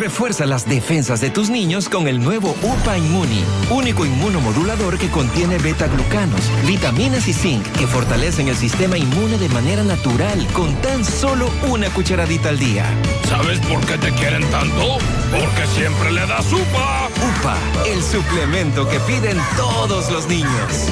Refuerza las defensas de tus niños con el nuevo UPA Immuni, único inmunomodulador que contiene beta-glucanos, vitaminas y zinc que fortalecen el sistema inmune de manera natural con tan solo una cucharadita al día. ¿Sabes por qué te quieren tanto? Porque siempre le das UPA. UPA, el suplemento que piden todos los niños.